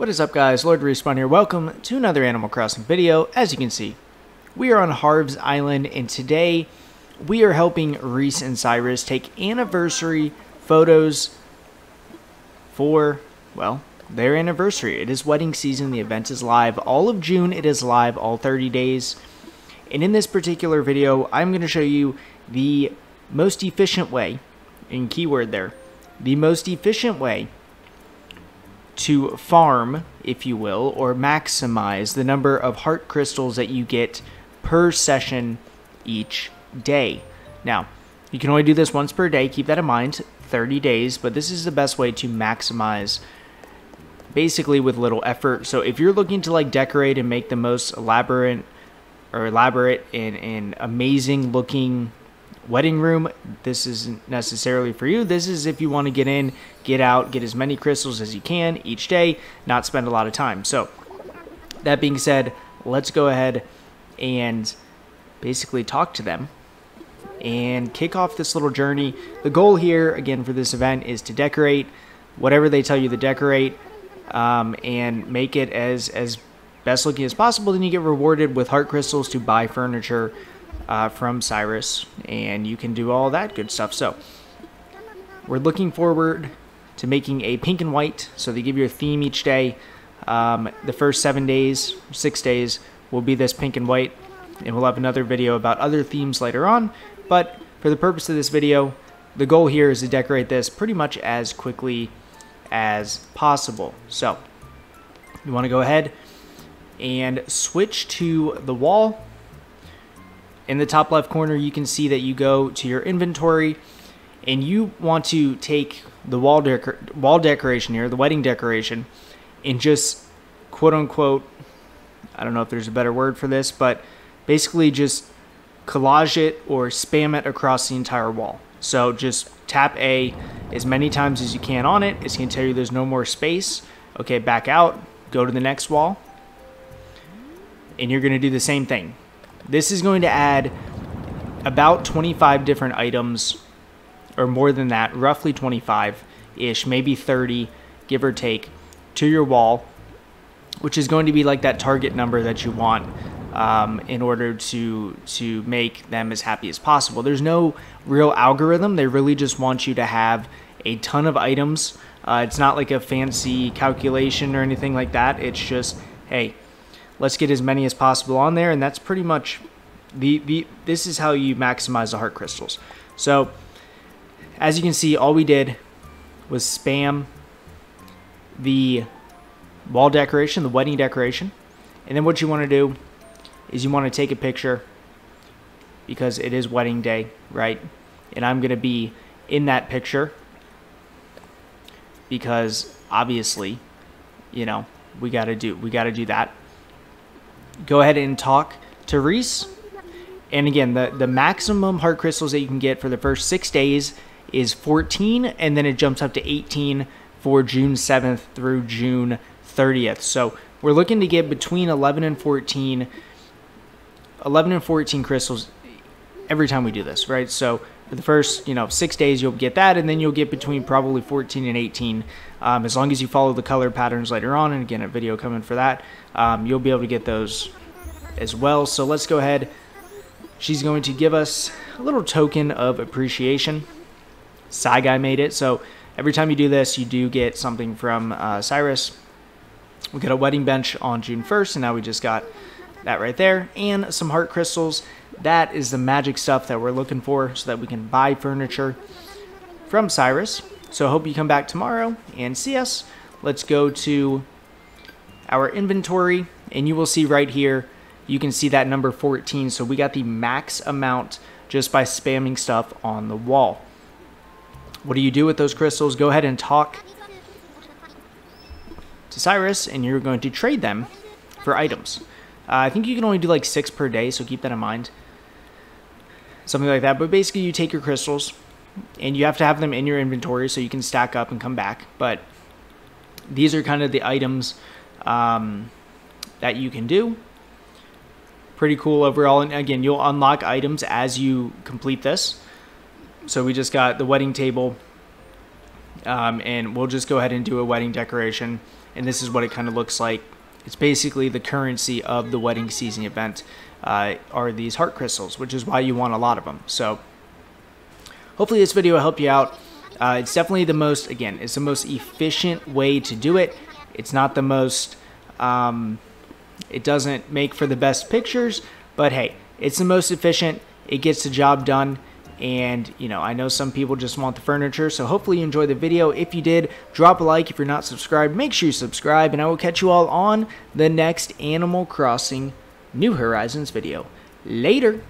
What is up guys, Lord Respawn here. Welcome to another Animal Crossing video. As you can see, we are on Harv's Island and today we are helping Reese and Cyrus take anniversary photos for, well, their anniversary. It is wedding season, the event is live. All of June it is live, all 30 days. And in this particular video, I'm going to show you the most efficient way, in keyword there, the most efficient way to farm, if you will, or maximize the number of heart crystals that you get per session each day. Now, you can only do this once per day, keep that in mind, 30 days, but this is the best way to maximize basically with little effort. So if you're looking to like decorate and make the most elaborate or elaborate and, and amazing looking wedding room, this isn't necessarily for you. This is if you want to get in, get out, get as many crystals as you can each day, not spend a lot of time. So, that being said, let's go ahead and basically talk to them and kick off this little journey. The goal here, again, for this event is to decorate whatever they tell you to decorate um, and make it as, as best looking as possible. Then you get rewarded with heart crystals to buy furniture uh, from Cyrus, and you can do all that good stuff. So, we're looking forward to making a pink and white, so they give you a theme each day. Um, the first seven days, six days, will be this pink and white, and we'll have another video about other themes later on. But for the purpose of this video, the goal here is to decorate this pretty much as quickly as possible. So, you want to go ahead and switch to the wall in the top left corner, you can see that you go to your inventory and you want to take the wall, decor wall decoration here, the wedding decoration, and just quote unquote, I don't know if there's a better word for this, but basically just collage it or spam it across the entire wall. So just tap A as many times as you can on it. It's going to tell you there's no more space. Okay, back out, go to the next wall, and you're going to do the same thing. This is going to add about 25 different items, or more than that, roughly 25 ish, maybe 30, give or take, to your wall, which is going to be like that target number that you want um, in order to to make them as happy as possible. There's no real algorithm. They really just want you to have a ton of items. Uh, it's not like a fancy calculation or anything like that. It's just, hey, let's get as many as possible on there, and that's pretty much the, the this is how you maximize the heart crystals. So as you can see, all we did was spam the wall decoration, the wedding decoration. And then what you want to do is you want to take a picture because it is wedding day, right? And I'm going to be in that picture because obviously, you know, we got to do we got to do that go ahead and talk to Reese. And again, the, the maximum heart crystals that you can get for the first six days is 14, and then it jumps up to 18 for June 7th through June 30th. So we're looking to get between 11 and 14, 11 and 14 crystals every time we do this, right? So for the first, you know, six days, you'll get that, and then you'll get between probably 14 and 18. Um, as long as you follow the color patterns later on, and again, a video coming for that, um, you'll be able to get those as well. So let's go ahead. She's going to give us a little token of appreciation. Guy made it, so every time you do this, you do get something from uh, Cyrus. We got a wedding bench on June 1st, and now we just got that right there, and some heart crystals. That is the magic stuff that we're looking for so that we can buy furniture from Cyrus. So I hope you come back tomorrow and see us. Let's go to our inventory and you will see right here, you can see that number 14. So we got the max amount just by spamming stuff on the wall. What do you do with those crystals? Go ahead and talk to Cyrus and you're going to trade them for items. Uh, I think you can only do like six per day, so keep that in mind. Something like that. But basically, you take your crystals, and you have to have them in your inventory so you can stack up and come back. But these are kind of the items um, that you can do. Pretty cool overall. And again, you'll unlock items as you complete this. So we just got the wedding table um, and we'll just go ahead and do a wedding decoration. And this is what it kind of looks like. It's basically the currency of the wedding season event uh, are these heart crystals, which is why you want a lot of them. So hopefully this video will help you out. Uh, it's definitely the most, again, it's the most efficient way to do it. It's not the most, um, it doesn't make for the best pictures, but hey, it's the most efficient. It gets the job done. And, you know, I know some people just want the furniture, so hopefully you enjoyed the video. If you did, drop a like. If you're not subscribed, make sure you subscribe, and I will catch you all on the next Animal Crossing New Horizons video. Later!